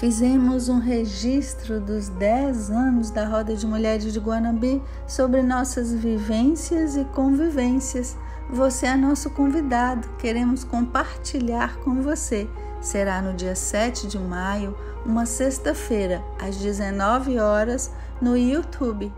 Fizemos um registro dos 10 anos da Roda de Mulheres de Guanambi sobre nossas vivências e convivências. Você é nosso convidado, queremos compartilhar com você. Será no dia 7 de maio, uma sexta-feira, às 19 horas, no YouTube.